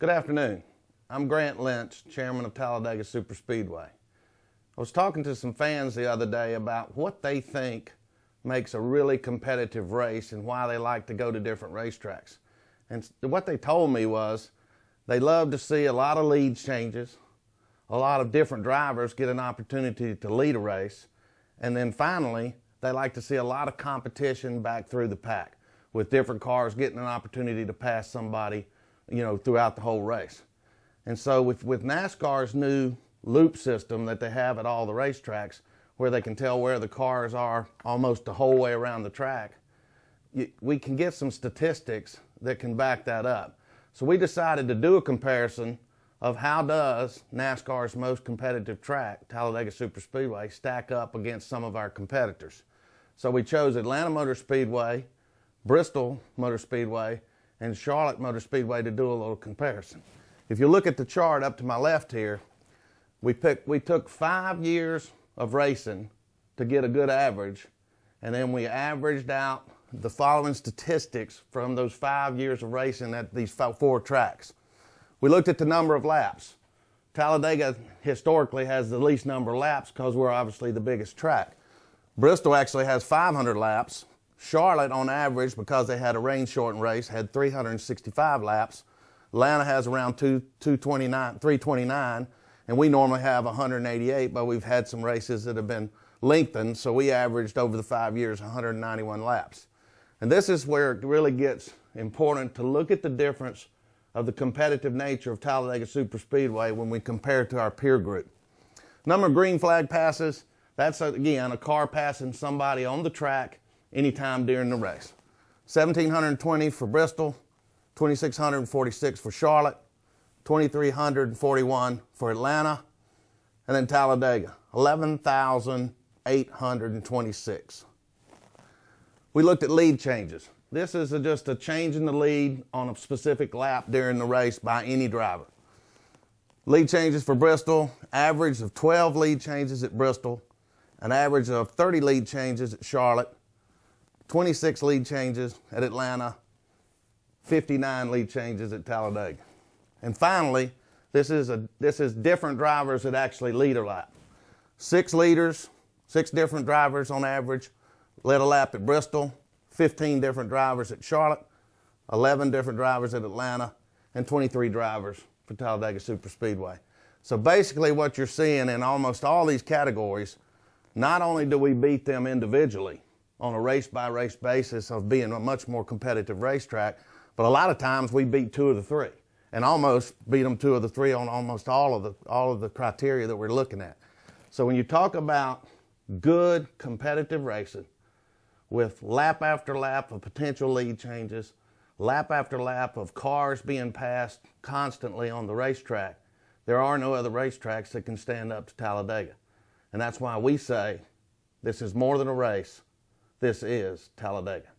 Good afternoon. I'm Grant Lynch, chairman of Talladega Superspeedway. I was talking to some fans the other day about what they think makes a really competitive race and why they like to go to different racetracks. And what they told me was they love to see a lot of lead changes, a lot of different drivers get an opportunity to lead a race, and then finally, they like to see a lot of competition back through the pack with different cars getting an opportunity to pass somebody, you know, throughout the whole race. And so with, with NASCAR's new loop system that they have at all the racetracks, where they can tell where the cars are almost the whole way around the track, you, we can get some statistics that can back that up. So we decided to do a comparison of how does NASCAR's most competitive track, Talladega Superspeedway, stack up against some of our competitors. So we chose Atlanta Motor Speedway, Bristol Motor Speedway, and Charlotte Motor Speedway to do a little comparison. If you look at the chart up to my left here, we, picked, we took five years of racing to get a good average, and then we averaged out the following statistics from those five years of racing at these four tracks. We looked at the number of laps. Talladega historically has the least number of laps because we're obviously the biggest track. Bristol actually has 500 laps. Charlotte, on average, because they had a rain shortened race, had 365 laps. Atlanta has around 2, 229, 329, and we normally have 188, but we've had some races that have been lengthened, so we averaged over the five years 191 laps. And this is where it really gets important to look at the difference of the competitive nature of Talladega Superspeedway when we compare it to our peer group. Number of green flag passes, that's, again, a car passing somebody on the track anytime during the race. 1,720 for Bristol, 2,646 for Charlotte, 2,341 for Atlanta, and then Talladega, 11,826. We looked at lead changes. This is a, just a change in the lead on a specific lap during the race by any driver. Lead changes for Bristol, average of 12 lead changes at Bristol, an average of 30 lead changes at Charlotte, 26 lead changes at Atlanta, 59 lead changes at Talladega. And finally, this is, a, this is different drivers that actually lead a lap. Six leaders, six different drivers on average, led a lap at Bristol, 15 different drivers at Charlotte, 11 different drivers at Atlanta, and 23 drivers for Talladega Superspeedway. So basically what you're seeing in almost all these categories not only do we beat them individually on a race by race basis of being a much more competitive racetrack, but a lot of times we beat two of the three and almost beat them two of the three on almost all of the all of the criteria that we're looking at. So when you talk about good competitive racing with lap after lap of potential lead changes, lap after lap of cars being passed constantly on the racetrack, there are no other racetracks that can stand up to Talladega. And that's why we say this is more than a race. This is Talladega.